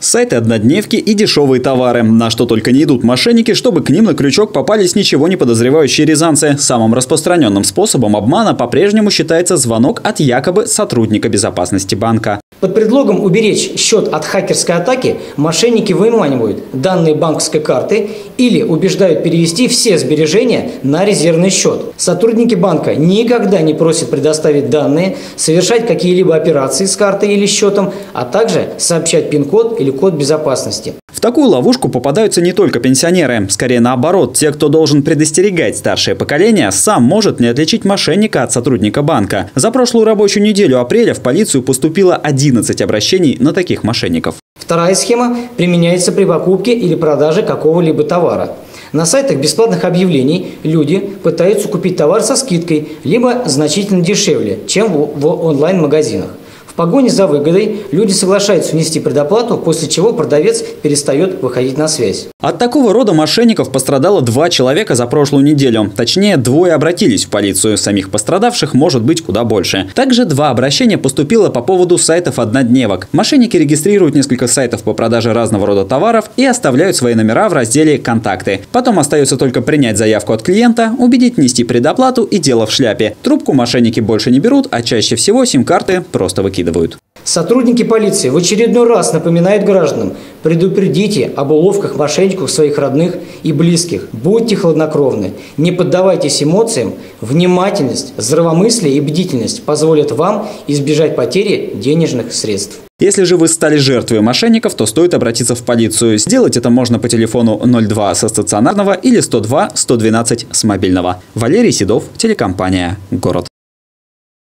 Сайты однодневки и дешевые товары. На что только не идут мошенники, чтобы к ним на крючок попались ничего не подозревающие рязанцы. Самым распространенным способом обмана по-прежнему считается звонок от якобы сотрудника безопасности банка. Под предлогом уберечь счет от хакерской атаки мошенники выманивают данные банковской карты или убеждают перевести все сбережения на резервный счет. Сотрудники банка никогда не просят предоставить данные, совершать какие-либо операции с картой или счетом, а также сообщать пин-код или или код безопасности. В такую ловушку попадаются не только пенсионеры. Скорее наоборот, те, кто должен предостерегать старшее поколение, сам может не отличить мошенника от сотрудника банка. За прошлую рабочую неделю апреля в полицию поступило 11 обращений на таких мошенников. Вторая схема применяется при покупке или продаже какого-либо товара. На сайтах бесплатных объявлений люди пытаются купить товар со скидкой, либо значительно дешевле, чем в онлайн-магазинах погоне за выгодой люди соглашаются внести предоплату, после чего продавец перестает выходить на связь. От такого рода мошенников пострадало два человека за прошлую неделю. Точнее, двое обратились в полицию. Самих пострадавших может быть куда больше. Также два обращения поступило по поводу сайтов однодневок. Мошенники регистрируют несколько сайтов по продаже разного рода товаров и оставляют свои номера в разделе «Контакты». Потом остается только принять заявку от клиента, убедить внести предоплату и дело в шляпе. Трубку мошенники больше не берут, а чаще всего сим-карты просто выкидывают выкидывают. Сотрудники полиции в очередной раз напоминают гражданам, предупредите об уловках мошенников своих родных и близких. Будьте хладнокровны, не поддавайтесь эмоциям, внимательность, здравомыслие и бдительность позволят вам избежать потери денежных средств. Если же вы стали жертвой мошенников, то стоит обратиться в полицию. Сделать это можно по телефону 02 со стационарного или 102 112 с мобильного. Валерий Седов, телекомпания «Город».